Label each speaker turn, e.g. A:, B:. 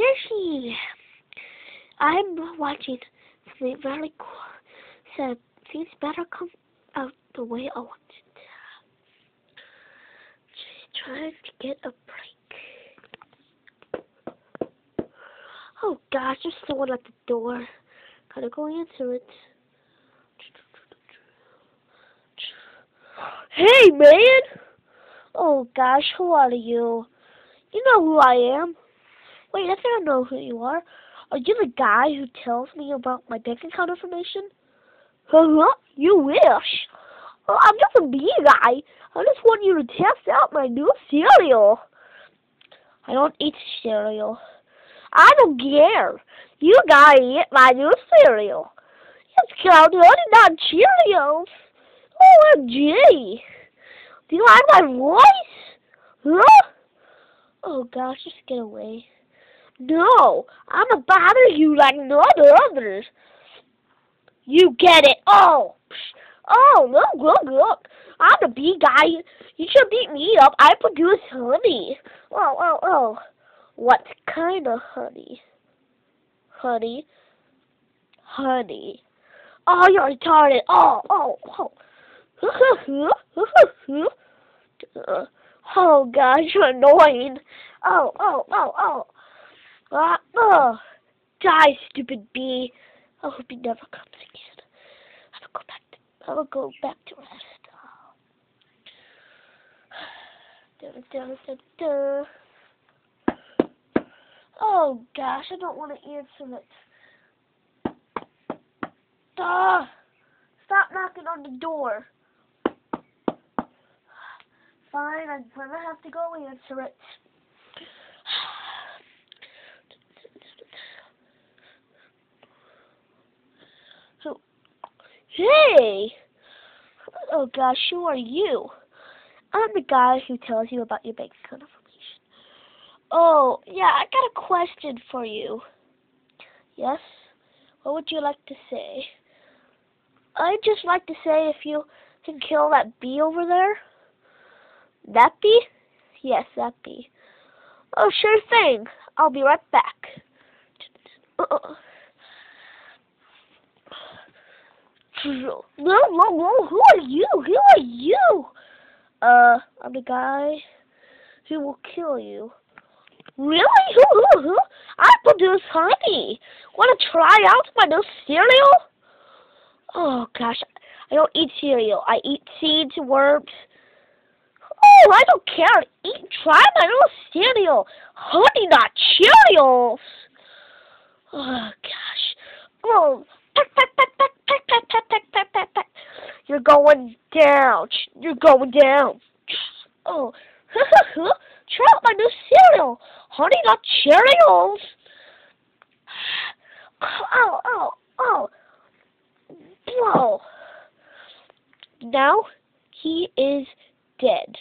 A: Yoshi. I'm watching something very cool. So things better come out the way I want it. Just trying to get a break. Oh gosh, there's someone at the door. Gotta go answer it. Hey man! Oh gosh, who are you? You know who I am. Wait, I think I know who you are. Are you the guy who tells me about my bank account information? Huh? You wish. I'm just a bee guy. I just want you to test out my new cereal. I don't eat cereal. I don't care. You gotta eat my new cereal. It's called Honey Nut Cheerios. Oh, OMG. Do you like my voice? Huh? Oh gosh, just get away. No, I'm gonna bother you like none others. You get it. Oh, oh, look, look, look. I'm the bee guy. You should beat me up. I produce honey. Oh, oh, oh. What kind of honey? Honey. Honey. Oh, you're retarded. Oh, oh, oh. Uh, oh gosh, you're annoying. Oh, oh, oh, oh. Uh, oh. Die, stupid bee. I hope he never comes again. I will go back to I will go back to rest. Da, da, da, oh gosh, I don't want to answer it. Duh! Stop knocking on the door. Fine, I'm gonna have to go answer it. So, hey! Oh gosh, who are you? I'm the guy who tells you about your bank account information. Oh, yeah, I got a question for you. Yes? What would you like to say? I'd just like to say if you can kill that bee over there. That bee? Yes, that bee. Oh, sure thing. I'll be right back. No, no, no! who are you? Who are you? Uh, I'm the guy who will kill you. Really? Who, who, who? I produce honey. Wanna try out my new cereal? Oh, gosh. I don't eat cereal. I eat seeds, worms. Oh, I don't care. Eat, try my new cereal. Honey Nut Cheerios. Oh, gosh. Oh, peck, peck, peck, peck, peck, peck, peck. You're going down. You're going down. Oh, try out my new cereal. Honey Nut Cheerios. Oh, oh, oh. Whoa. Now he is dead.